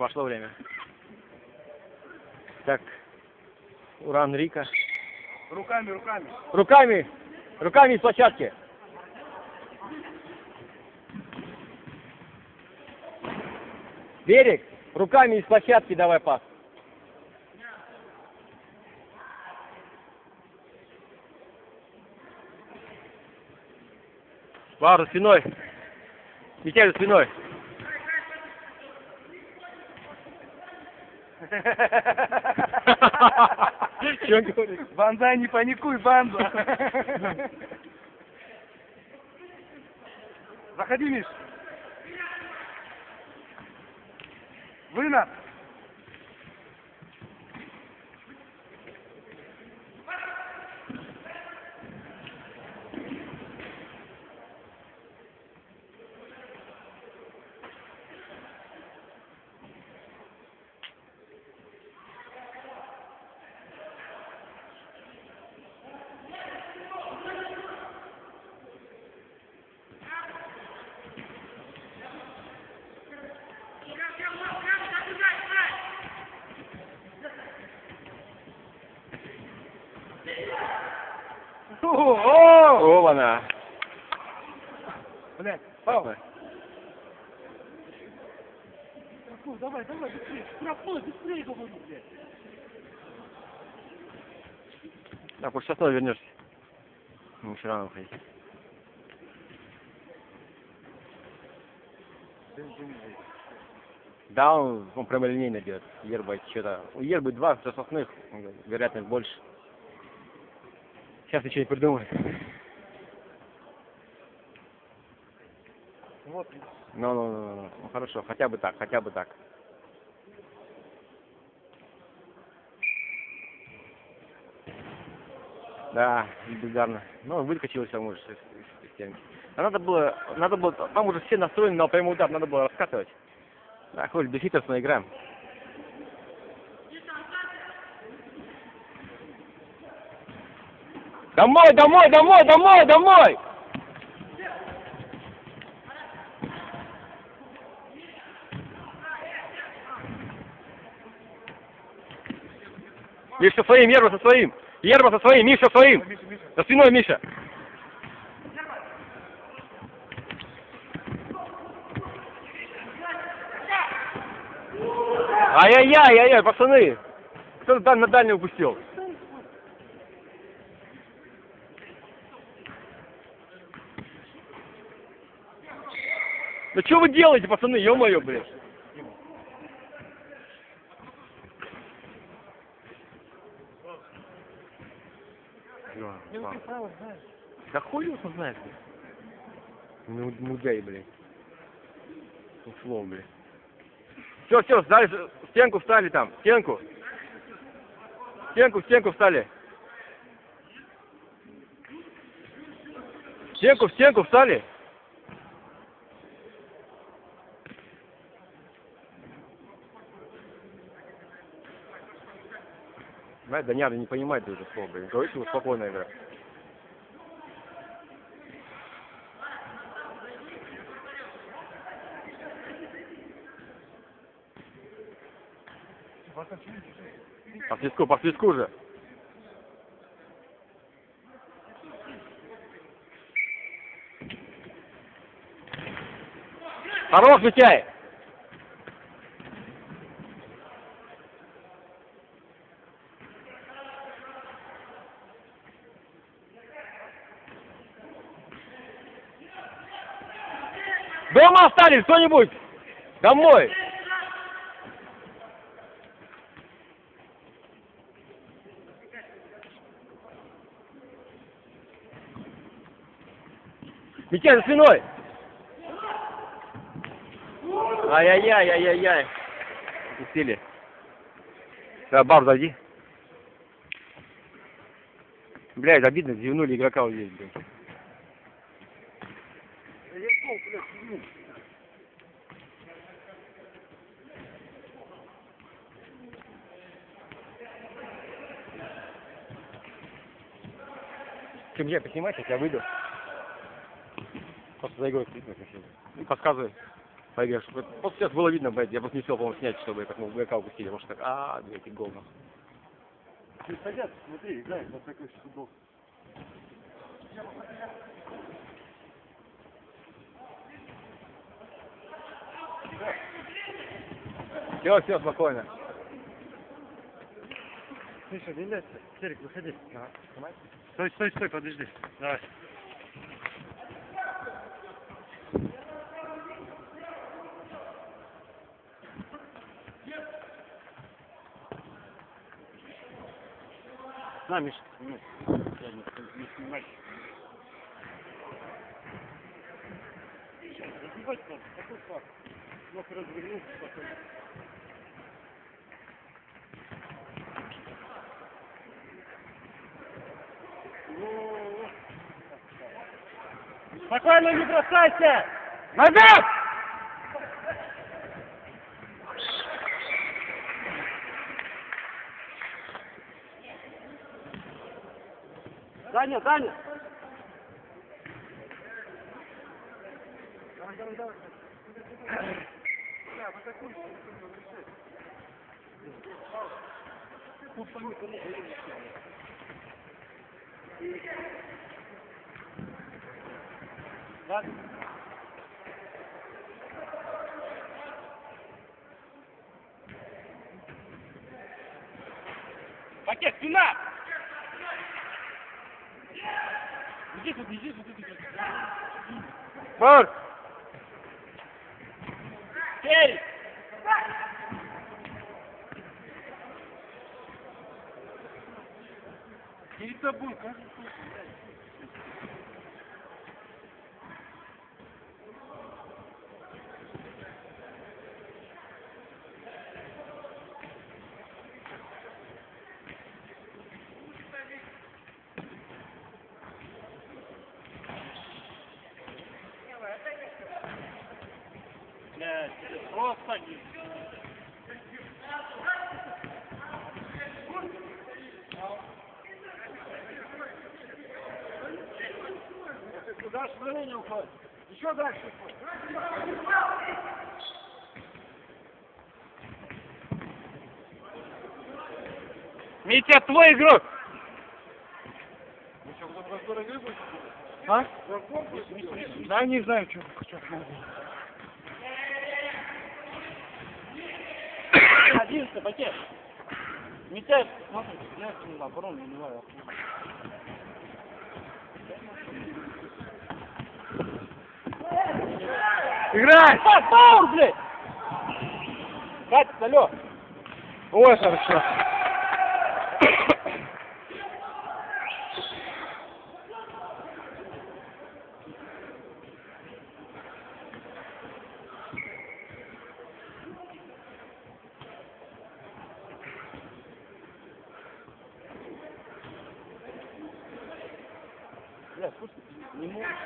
Пошло время. Так, Уран Рика. Руками, руками. Руками! Руками из площадки! Берег! Руками из площадки давай пас. Вару спиной. За спиной. Что он говорит? Банда, не паникуй, банда. Заходи, Миш. Вынос. О, Ована. Блядь. Фу, Давай, давай, быстрее. Штрафной, быстрее, говорю, блядь. Так, вот сейчас снова вернешься. Ну, все равно уходить. Да, он, он прямолинейно идет. Ерба что-то. У Ербы два запасных, вероятность больше. Сейчас ничего не придумаю. Вот, Ну, ну, ну, ну, ну, хорошо, хотя бы так, хотя бы так. Да, бездарно. Ну, выкачился, может, из, из- из стенки. А надо было, надо было, там уже все настроены на прямой удар, надо было раскатывать. Да, хоть бесхитростно играем. Домой, домой, домой, домой, домой! Миша со своим, Ерба со своим. Ерба со своим, Миша со своим. Миша, Миша. За спиной, Миша. Ай-яй-яй, ай-яй, пацаны. Кто то на дальнюю упустил? Ну что вы делаете, пацаны, ё-моё, блядь. Да хуй его знает, блядь. Ну, мудяй, блядь. Ушло, блядь. Все, все, сдали, в стенку встали там, в стенку. В стенку, в стенку встали. В стенку, в стенку встали. Знаешь, да не понимает уже слова, блин. Говорит, что спокойная игра. По свистку, по свистку же. Хорош, Митяй! Дома остались кто-нибудь? Домой! Митяй, за спиной! Ай-яй-яй, ай-яй-яй. Упустили. Да, бар, зайди. Блядь, обидно, зевнули игрока вот здесь, блядь. Ты меня поснимай, сейчас я выйду. Просто за игрой крикнуть И подсказывай. по игре. Чтобы- Вот сейчас было видно, блядь, я просто не успел, по-моему, снять, чтобы как мы ВК упустили, потому что так, а, блядь, и гол. нахуй. Ты садятся, смотри, играет вот такой футбол. Все, все, спокойно. Миша, не лезь. Серик, выходи. Стой, стой, стой, подожди. Давай. На, Миша, снимай. Не, снимай. Сейчас, разбивать надо. Какой факт? Мог развернуться потом. Спокойно, не бросайся! Назад! Даня, Даня! Ладно. Пакет, спина! Иди тут, иди тут, иди тут. Марк! Эй! Перед тобой, как? Куда швыры не уходит? Еще дальше уходит. Митя, твой игрок! А? Да, не знаю, что хочу. Одиннадцатый пакет. Митя, смотри, я на оборону не знаю. Играй! Паур, блядь! Катя, алло! Ой, хорошо. Бля, слушай, не можешь...